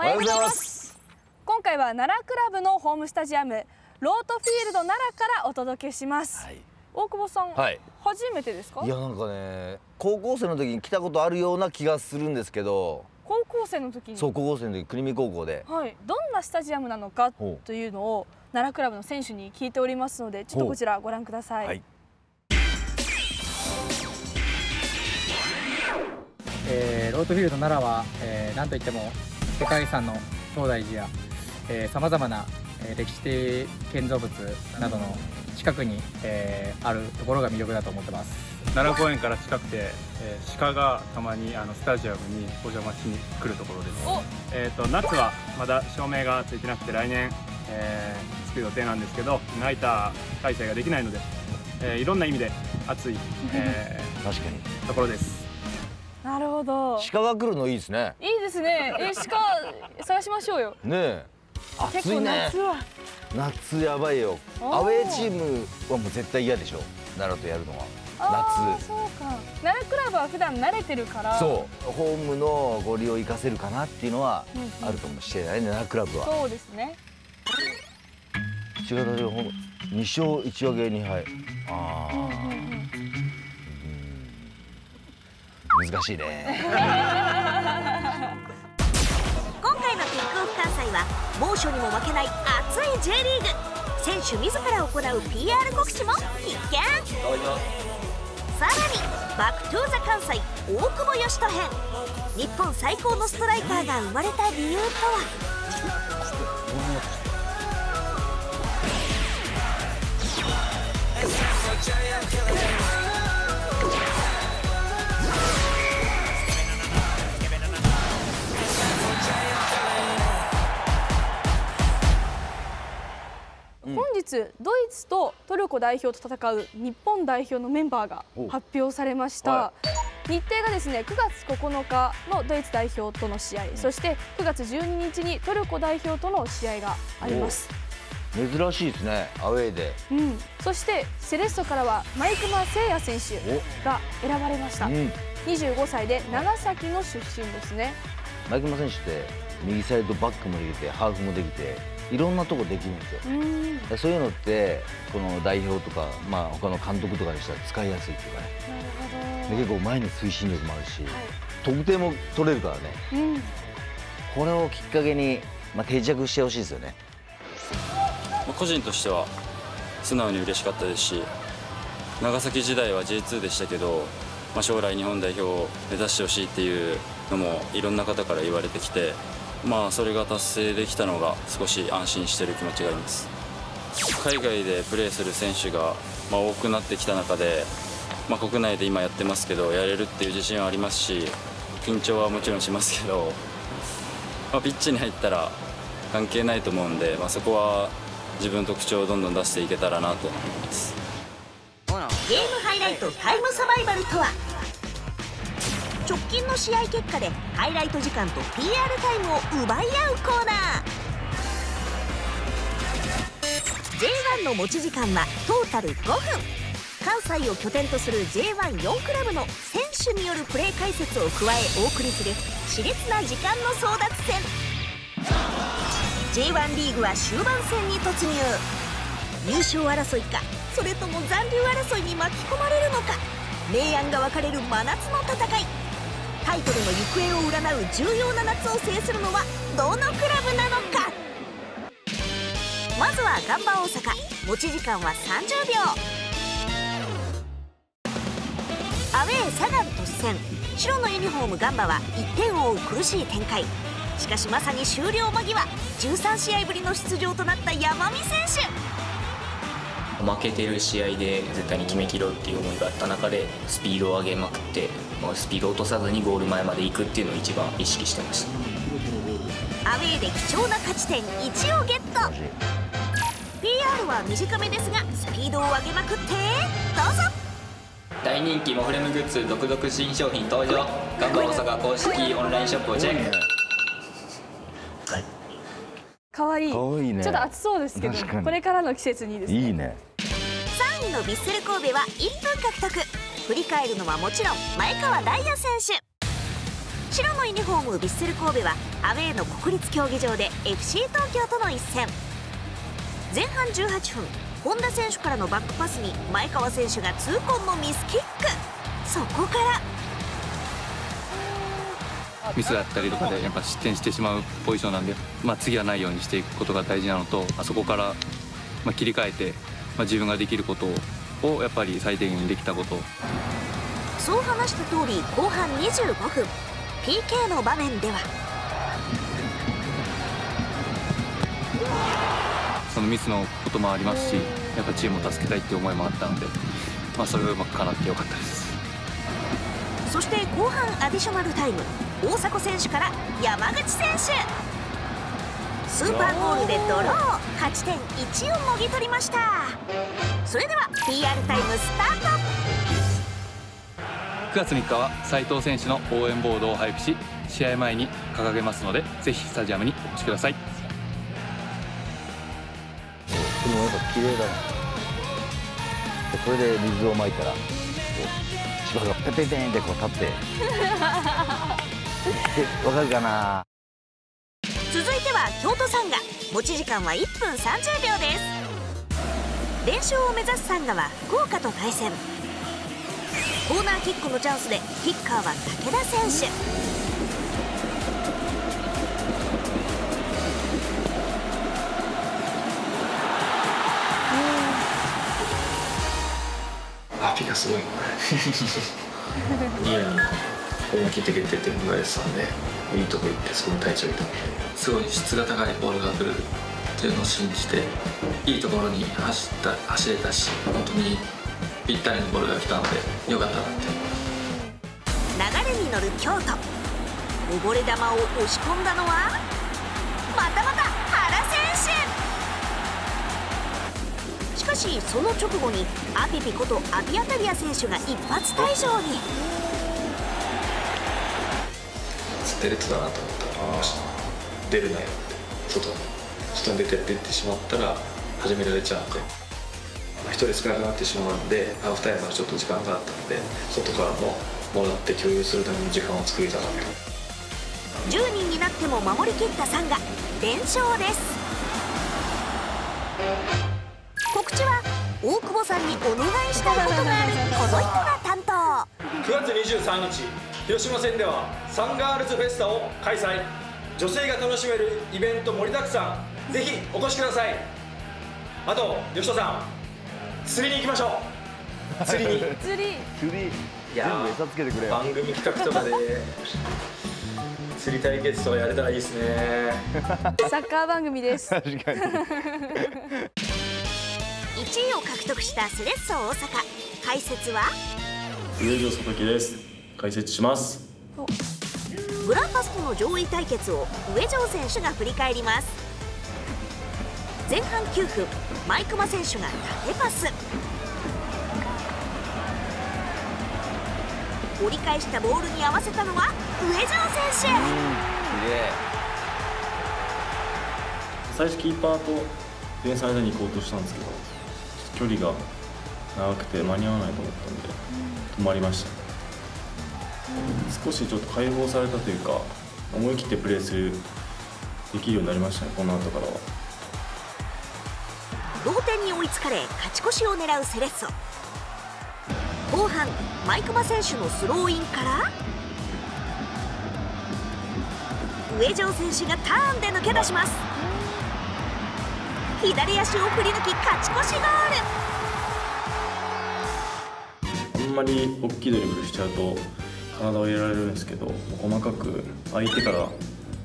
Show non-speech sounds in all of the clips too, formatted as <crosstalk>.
おはようございます。今回は奈良クラブのホームスタジアムロートフィールド奈良からお届けします、はい。大久保さん、はい。初めてですか？いやなんかね高校生の時に来たことあるような気がするんですけど。高校生の時に？そう高校生の時国見高校で。はい、どんなスタジアムなのかというのを奈良クラブの選手に聞いておりますのでちょっとこちらご覧ください、はい。えーロートフィールド奈良は、えー、なんといっても世界遺産の東大寺やさまざまな、えー歴史的建造物などの近くに、えーあるところが魅力だと思ってます。奈良公園から近くて、えー鹿がたまにあのスタジアムにお邪魔しに来るところです。お！えー、と夏はまだ照明がついてなくて来年、えー、つく予定なんですけどナイター開催ができないので、えーいろんな意味で熱い、え <laughs> 確かに。ーところです。なるほど。鹿が来るのいいですね。いいですね。え鹿探しましょうよ。ねえ。暑いね。夏は。夏やばいよ。アウェーチームはもう絶対嫌でしょ。奈良とやるのは。あーそうか。奈良クラブは普段慣れてるから。そう。ホームのご利用生かせるかなっていうのはうんうん。あるかもしれないね奈良クラブは。そうですね。違うでほん2勝1分け2敗。あうんうんあうん。難しいね <laughs> 猛暑にも負けない熱い J リーグ。選手自ら行う PR 告知も必見。さらに「 Back to the 関西大久保嘉人編」日本最高のストライカーが生まれた理由とは？本日ドイツとトルコ代表と戦う日本代表のメンバーがお発表されました、は日程がですね9月9日のドイツ代表との試合、そして9月12日にトルコ代表との試合があります、珍しいですねアウェーで。うん、そしてセレッソからは毎熊誠也選手が選ばれました、うん。25歳で長崎の出身ですね。前熊選手って右サイドバックもできてハーフもできていろんなとこできるんですよ。そういうのってこの代表とか、まあ、他の監督とかにしたら使いやすいっていうかね。ほど。で結構前の推進力もあるし、は得点も取れるからね。いうん。これをきっかけに、まあ、定着してほしいですよね。まあ個人としては素直に嬉しかったですし長崎時代は J2 でしたけど、まあ、将来日本代表を目指してほしいっていうのもいろんな方から言われてきて、まあ、それが達成できたのが少し安心してる気持ちがあります。海外でプレーする選手が、ま、多くなってきた中で、まあ、国内で今やってますけどやれるっていう自信はありますし緊張はもちろんしますけど、まあ、ピッチに入ったら関係ないと思うんで、まあ、そこは自分の特徴をどんどん出していけたらなと思います。ゲームハイライトタイムサバイバルとは？直近の試合結果でハイライト時間と PR タイムを奪い合うコーナー。J1 の持ち時間はトータル5分。関西を拠点とする J14 クラブの選手によるプレー解説を加えお送りする熾烈な時間の争奪戦。J1 リーグは終盤戦に突入。優勝争いかそれとも残留争いに巻き込まれるのか。明暗が分かれる真夏の戦い。タイトルの行方を占う重要な夏を制するのはどのクラブなのか？まずはガンバ大阪。持ち時間は30秒。アウェーサガン突戦。白のユニフォームガンバは1点を追う苦しい展開。しかしまさに終了間際。13試合ぶりの出場となった山見選手。負けてる試合で絶対に決めきろうっていう思いがあった中でスピードを上げまくってスピードを落とさずにゴール前まで行くっていうのを一番意識してました。アウェーで貴重な勝ち点1をゲット。PR は短めですがスピードを上げまくってどうぞ。大人気モフレムグッズ続々新商品登場。ガンバ大阪公式オンラインショップをチェック。可愛い。可愛いね。ちょっと暑そうですけどこれからの季節にいいですね。いいね。3位のヴィッセル神戸は1分獲得振り返るのはもちろん前川大也選手。白のユニフォームヴィッセル神戸はアウェーの国立競技場で FC 東京との一戦。前半18分本田選手からのバックパスに前川選手が痛恨のミスキック。そこから。ミスだったりとかでやっぱ失点してしまうポジションなんで、まあ、次はないようにしていくことが大事なのとあそこからま切り替えて、まあ、自分ができることをやっぱり最低限にできたこと。そう話した通り後半25分 PK の場面では。そのミスのこともありますしやっぱチームを助けたいっていう思いもあったので、まあ、それがうまく叶ってよかったです。そして後半アディショナルタイム大迫選手から山口選手。スーパーゴールでドロー勝ち点1をもぎ取りましたそれでは PR タイムスタート。9月3日は斉藤選手の応援ボードを配布し試合前に掲げますのでぜひスタジアムにお越しください。でもやっぱ綺麗だねでこれで水をまいたらこう芝がペペペンってこう立って。<laughs> でわかるかな？続いては京都サンガ。持ち時間は1分30秒です連勝を目指すサンガは福岡と対戦。コーナーキックのチャンスでキッカーは武田選手。アピがすごい。リアルに思い切って蹴ってって考えてたんでいいとこ行ってすごい体調いいと思ってすごい質が高いボールが来るっていうのを信じていいところに走った走れたし本当にぴったりのボールが来たのでよかったなって。流れに乗る京都。こぼれ球を押し込んだのはまたまた原選手。しかしその直後にアピピことアピアタリア選手が一発退場に。出れてたなと思った出るなよって外に外に出て出てしまったら始められちゃうんで一人少なくなってしまうんでハーフタイムはちょっと時間があったので外からももらって共有するための時間を作りたかった。10人になっても守りきったサンガ連勝です。告知は大久保さんにお願いしたいことがあるこの人が担当。9月23日広島戦ではサンガールズフェスタを開催。女性が楽しめるイベント盛りだくさんぜひお越しください。あと吉田さん釣りに行きましょう。釣りに。<laughs> 釣り。釣り。いや全部餌つけてくれよ。番組企画とかで釣り対決とかやれたらいいですね。<laughs> サッカー番組です。<laughs> 確かに。1位を獲得したセレッソ大阪。解説は？上条佐々です。解説します。グランパスとの上位対決を上条選手が振り返ります前半9分マイクマ選手が縦パス。折り返したボールに合わせたのは上条選手。最初キーパーとディフェンスの間に行こうとしたんですけど距離が長くて間に合わないと思ったんで止まりました。少しちょっと解放されたというか思い切ってプレーするできるようになりましたねこの後からは。同点に追いつかれ勝ち越しを狙うセレッソ。後半マイクマ選手のスローインから上条選手がターンで抜け出します。左足を振り抜き勝ち越しゴール。あんまり大きいドリブルしちゃうと体を入れられるんですけど細かく相手から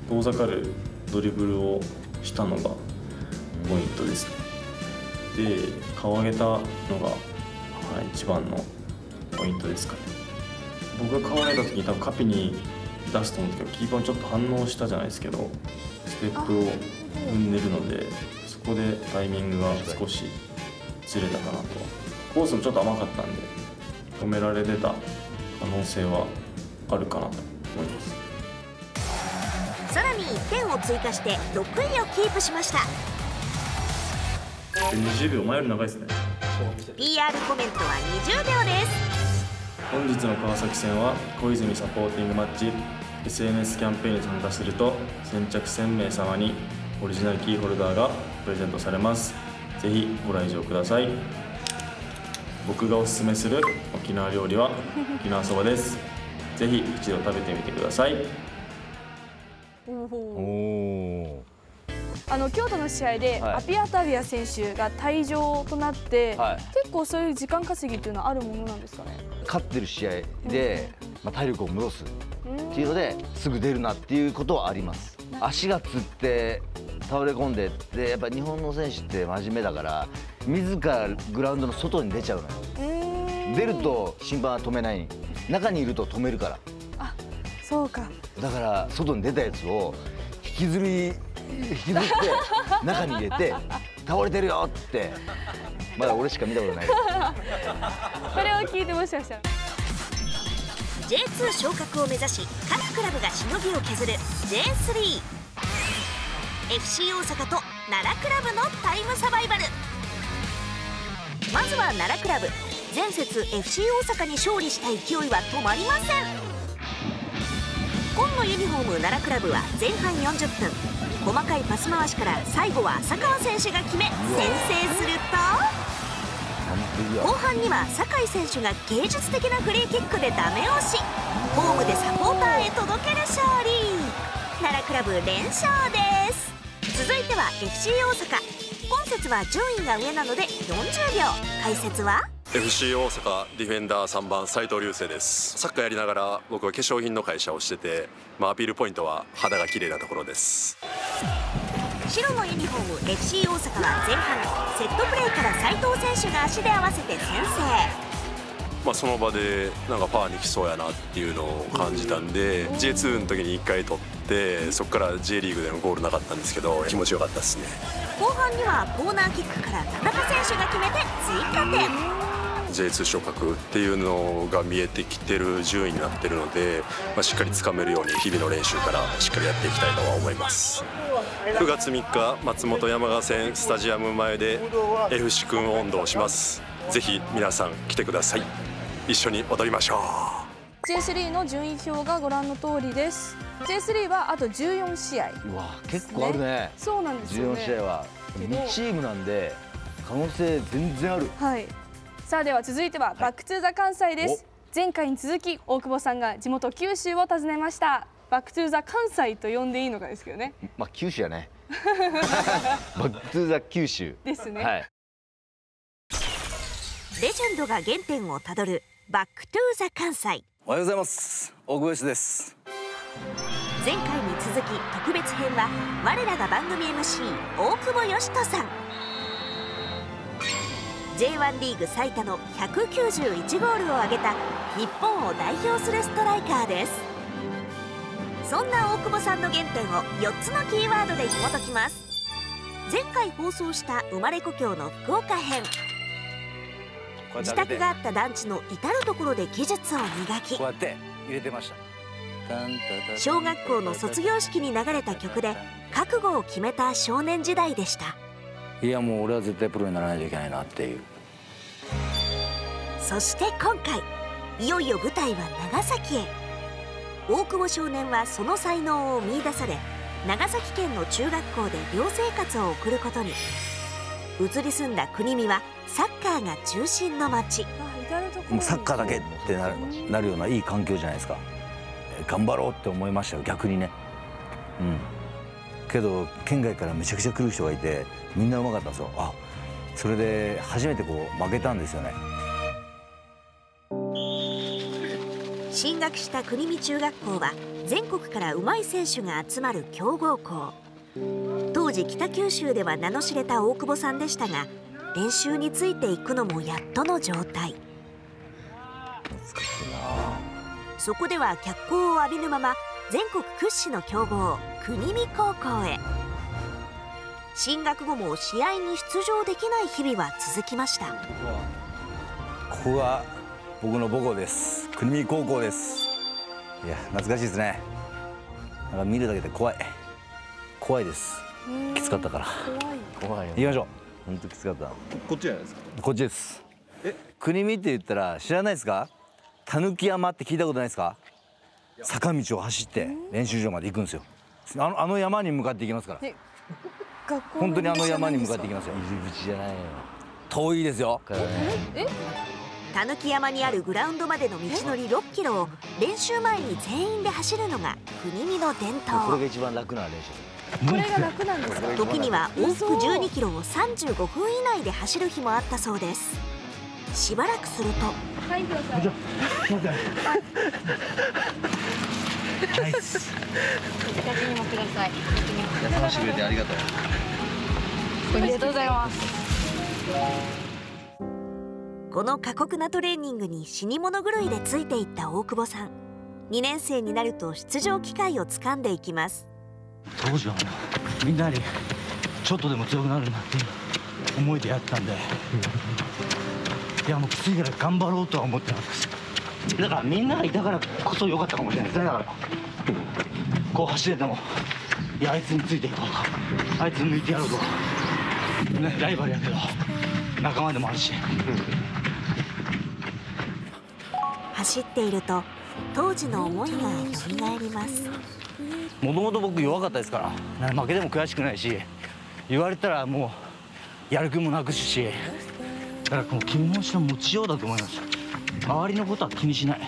遠ざかるドリブルをしたのがポイントですね。で顔を上げたのが、はい、一番のポイントですかね。僕が顔を上げた時に多分カピに出すと思うんですけどキーパーもちょっと反応したじゃないですけどステップを踏んでるのでそこでタイミングが少しずれたかなと。コースもちょっと甘かったんで止められてた可能性はあるかなと思います。さらに1点を追加して6位をキープしました20秒前より長いですね。PR コメントは20秒です。本日の川崎戦は小泉サポーティングマッチ。SNS キャンペーンに参加すると先着1000名様にオリジナルキーホルダーがプレゼントされます。ぜひご来場ください。僕がおすすめする沖縄料理は <laughs> 沖縄そばです。ぜひ一度食べてみてください。おあの京都の試合で、はい。アピアタビア選手が退場となって、はい。結構そういう時間稼ぎっていうのはあるものなんですかね？勝ってる試合で、まあ、体力を戻すうんっていうのですぐ出るなっていうことはあります。足がつって倒れ込んででやっぱ日本の選手って真面目だから自らグラウンドの外に出ちゃうのよ。出ると審判は止めない。中にいると止めるから。そうか。だから外に出たやつを引きずり引きずって中に入れて倒れてるよってまだ俺しか見たことない。これを聞いてもしかしたら。J2 昇格を目指し各クラブがしのぎを削る J3FC 大阪と奈良クラブのタイムサバイバル。まずは奈良クラブ。前節 FC 大阪に勝利した勢いは止まりません紺のユニフォーム奈良クラブは前半40分細かいパス回しから最後は浅川選手が決め先制すると後半には酒井選手が芸術的なフリーキックでダメ押しホームでサポーターへ届ける勝利。奈良クラブ連勝です。続いては FC 大阪。今節は順位が上なので40秒。解説は FC 大阪ディフェンダー3番斉藤流星です。サッカーやりながら僕は化粧品の会社をしてて、まあ、アピールポイントは肌が綺麗なところです。白のユニフォーム FC 大阪は前半セットプレーから斉藤選手が足で合わせて先制。まあ、その場でなんかパーに来そうやなっていうのを感じたんで J2 の時に1回取ってそこから J リーグでのゴールなかったんですけど気持ちよかったですね。後半にはコーナーキックから田中選手が決めて追加点 J2 昇格っていうのが見えてきてる順位になってるので、まあ、しっかりつかめるように日々の練習からしっかりやっていきたいとは思います9月3日松本山雅線スタジアム前で FC 君温度をしますぜひ皆さん来てください一緒に踊りましょう J3 の順位表がご覧の通りです。J3 はあと14試合。うわ結構あるねそうなんですよね。14試合はけど2チームなんで可能性全然あるはい。さあでは続いては Back to the 関西です。前回に続き大久保さんが地元九州を訪ねました。 Back to the 関西と呼んでいいのかですけどね。まあ九州やね。<laughs> Back to the 九州。ですね。はい。レジェンドが原点をたどるバックトゥザ関西。おはようございます。大久保です。前回に続き特別編は我らが番組 MC 大久保嘉人さん J1 リーグ最多の191ゴールを挙げた日本を代表するストライカーです。そんな大久保さんの原点を4つのキーワードで紐解きます。前回放送した生まれ故郷の福岡編。自宅があった団地の至る所で技術を磨きこうやって入れてました。タンタタタ小学校の卒業式に流れた曲で覚悟を決めた少年時代でしたいやもう俺は絶対プロにならないといけないなっていう。そして今回いよいよ舞台は長崎へ。大久保少年はその才能を見出され長崎県の中学校で寮生活を送ることに。移り住んだ国見はサッカーが中心の町もうサッカーだけってなるなるようないい環境じゃないですか。えー頑張ろうって思いましたよ逆にね。うんけど県外からめちゃくちゃ来る人がいてみんなうまかったんですよ。あそれで初めてこう負けたんですよね。進学した国見中学校は全国から上手い選手が集まる強豪校。当時北九州では名の知れた大久保さんでしたが練習についていくのもやっとの状態。そこでは脚光を浴びぬまま全国屈指の強豪国見高校へ。進学後も試合に出場できない日々は続きました。ここが僕の母校です。国見高校です。いや懐かしいですね。なんか見るだけで怖い。怖いです。きつかったから。怖いよ行きましょう。本当きつかった。こっちじゃないですか？こっちです。国見って言ったら知らないですか？たぬき山って聞いたことないですか？坂道を走って練習場まで行くんですよ。あのあの山に向かって行きますから。え学校本当にあの山に向かって行きますよ入り口じゃないよ遠いですよえたぬき山にあるグラウンドまでの道のり6キロを練習前に全員で走るのが国見の伝これ統が一番楽な練習これが楽なんですか？時には往復12キロを35分以内で走る日もあったそうですしばらくすると。この過酷なトレーニングに死に物狂い。でつい。てい。った大久保さん2年生になると出場機会をつかんでい。きます当時はもうみんなにちょっとでも強くなるんだってい。う思い。でやったんでいやもうきついから頑張ろうとは思ってなかった。ですだからみんながいたからこそ良かったかもしれない。ですねだからこう走れてもいやあいつについていこうとあいつ抜いてやろうとねライバルやけど仲間でもあるし。走っていると当時の思いが蘇ります。もともと僕弱かったですから負けても悔しくないし言われたらもうやる気もなくすしだからこの気持ちの持ちようだと思います。周りのことは気にしない。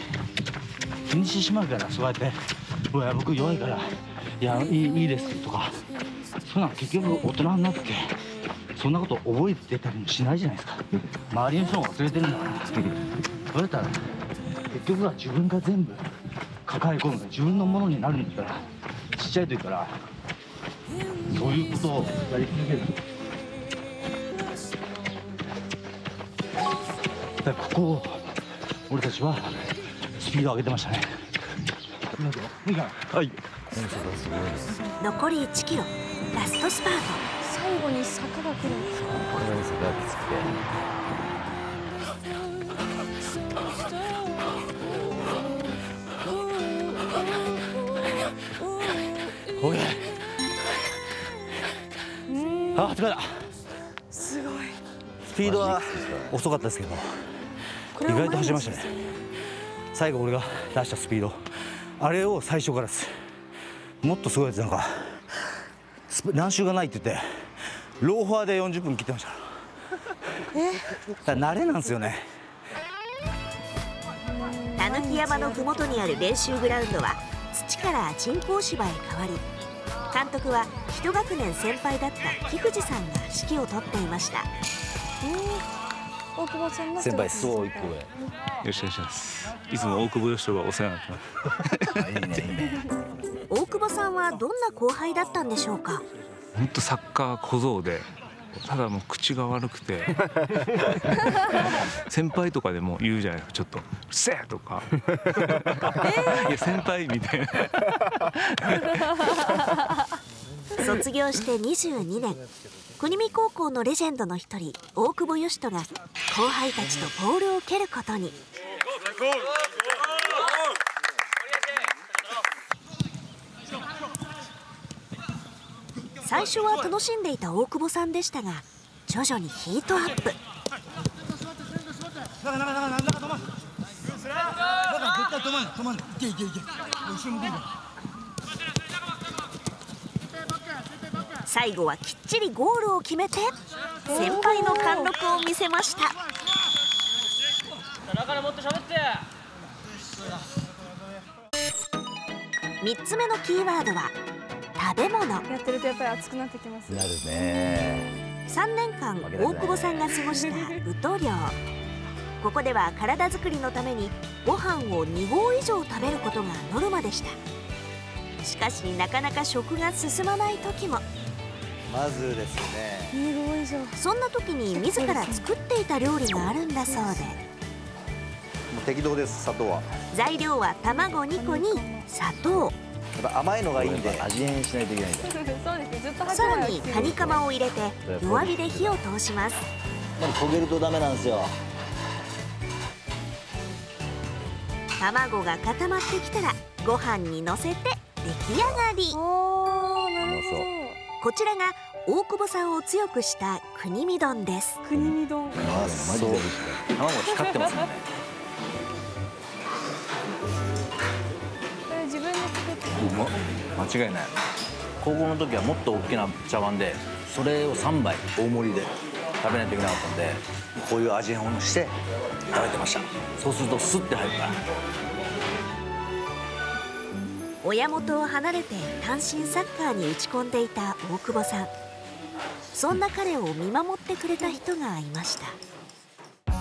気にしてしまうからそうやって「うわ僕弱いから。いやいいいいです」とか。そういうの結局大人になってそんなこと覚えてたりもしないじゃないですか。周りの人が忘れてるんだから。それたら結局は自分が全部抱え込む。自分のものになるんだから。ちっちゃい時から。そういうことをやり続ける。だからここを俺たちはスピード上げてましたね。はい。残り1キロ。ラストスパート。最後に坂が来る。んですかこれが坂がきつくてあ疲れた。すごい。スピードは遅かったですけど意外と走りましたね。最後俺が出したスピード。あれを最初からです。もっとすごいやつなんか何周がないって言ってローファーで40分切ってました。だから慣れなんですよね。たぬき山の麓にある練習グラウンドは土から人工芝へ変わり監督は一学年先輩だった木藤さんが指揮を執っていました大久保さんの先輩そう一個上よろしくお願いしますいつも大久保がお世話になってます。いいねいいね。大久保さんはどんな後輩だったんでしょうか？本当サッカー小僧でただもう口が悪くて。<laughs> 先輩とかでも言うじゃないですかちょっと「うっせえ!」とか「いや先輩」みたいな。<laughs> 卒業して22年国見高校のレジェンドの一人大久保嘉人が後輩たちとボールを蹴ることに。最初は楽しんでいた大久保さんでしたが徐々にヒートアップ。最後はきっちりゴールを決めて先輩の貫禄を見せました。3つ目のキーワードは食べ物。やってるとやっぱり熱くなってきますなるね。3年間大久保さんが過ごした宇都寮。ここでは体づくりのためにご飯を2合以上食べることがノルマでした。しかしなかなか食が進まない時もまずですね。2合以上そんな時に自ら作っていた料理があるんだそうで。適当です砂糖は材料は卵2個に砂糖。やっぱ甘いのがいいんで味変しないといけないんだそうですね。ずっとさらにカニカマを入れて弱火で火を通します焦げるとダメなんですよ。卵が固まってきたらご飯にのせて出来上がりこちらが大久保さんを強くした国見丼です。ど国見丼。マジで卵光ってますねえま間違いない。高校の時はもっと大きな茶碗でそれを3杯大盛りで食べないといけなかったんでこういう味変をして食べてました。そうするとスッて入るから親元を離れて単身サッカーに打ち込んでいた大久保さん。そんな彼を見守ってくれた人がいました。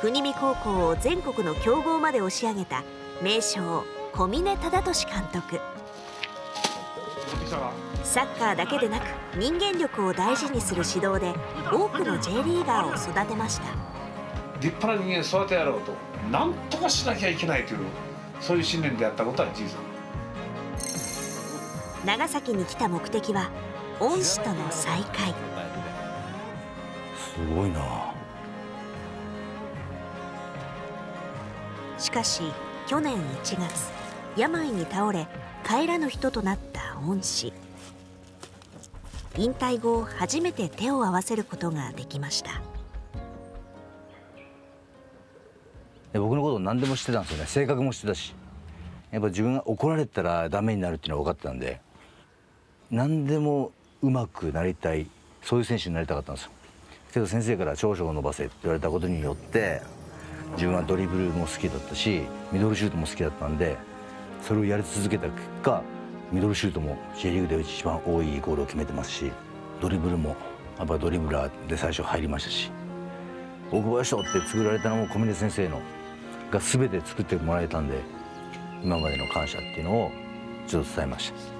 国見高校を全国の強豪まで押し上げた名将小峰忠俊監督。サッカーだけでなく人間力を大事にする指導で多くの J リーガーを育てました。立派な人間育てやろうと何とかしなきゃいけないというそういう信念でやったことは事実長崎に来た目的は恩師との再会。すごいな。しかし去年1月病に倒れ帰らぬ人となった恩師。引退後初めて手を合わせることができました僕のこと何でも知ってたんですよね。性格も知ってたし。やっぱ自分が怒られたらダメになるっていうのは分かってたんで。何でもうまくなりたいそういう選手になりたかったんですよ。けど先生から長所を伸ばせって言われたことによって自分はドリブルも好きだったしミドルシュートも好きだったんでそれをやり続けた結果ミドルシュートも J リーグで一番多いゴールを決めてますしドリブルもやっぱドリブラーで最初入りましたし大久保嘉人って作られたのも小峰先生のが全て作ってもらえたんで今までの感謝っていうのをちょっと伝えました。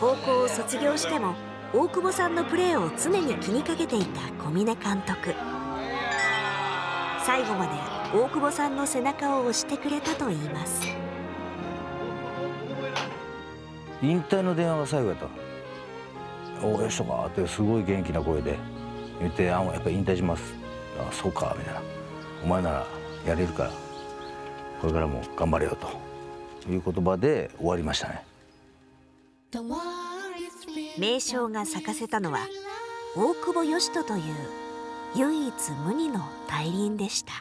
高校を卒業しても大久保さんのプレーを常に気にかけていた小峰監督。最後まで大久保さんの背中を押してくれたといいます。引退の電話が最後やった「およしとか」ってすごい元気な声で言って「あやっぱり引退します」「あそうか」みたいな「お前ならやれるからこれからも頑張れよ」と。いう言葉で終わりましたね。名将が咲かせたのは大久保嘉人という唯一無二の大輪でした。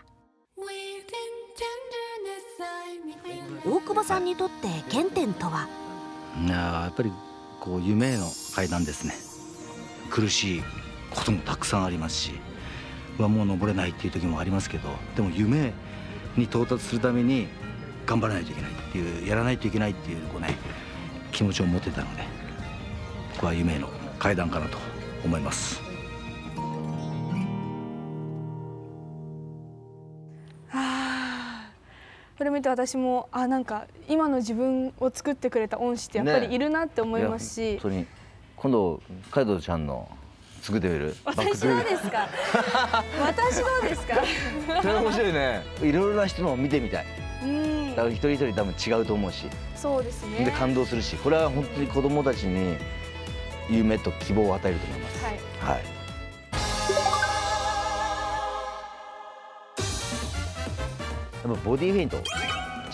大久保さんにとって原点とは？いややっぱりこう夢への階段ですね。苦しいこともたくさんありますしはもう登れないっていう時もありますけどでも夢に到達するために頑張らないといけないっていうやらないといけないっていうこうね気持ちを持ってたのでここは夢への階段かなと思います。これ見て私もあなんか今の自分を作ってくれた恩師ってやっぱりいるなって思いますし、ね、本当に。今度カイドちゃんの作ってみる？私どうですか？私どうで。すか？それ面白いね。いろいろな人のを見てみたい。うん。だから一人一人多分違うと思うし。そうですね。で感動するし。これは本当に子供たちに夢と希望を与えると思います。はい、はい。やっぱボディーフェイントち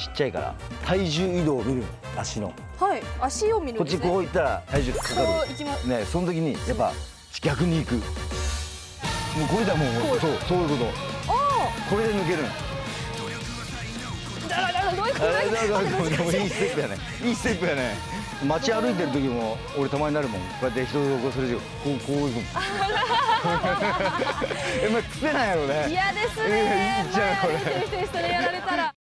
っちゃいから体重移動を見る足の。はい。足を見るこっちこういったら体重かかる。ねその時にやっぱ逆に行く。もうこれだもうそうそういうこと。これで抜けるだからどういいいステップやねいいステップやね街歩いてる時も俺たまになるもんこうやって人をこうするこうこういうのえまあ癖なんやろね嫌ですねえいっちゃうこれ前歩いてる人にそれやられたら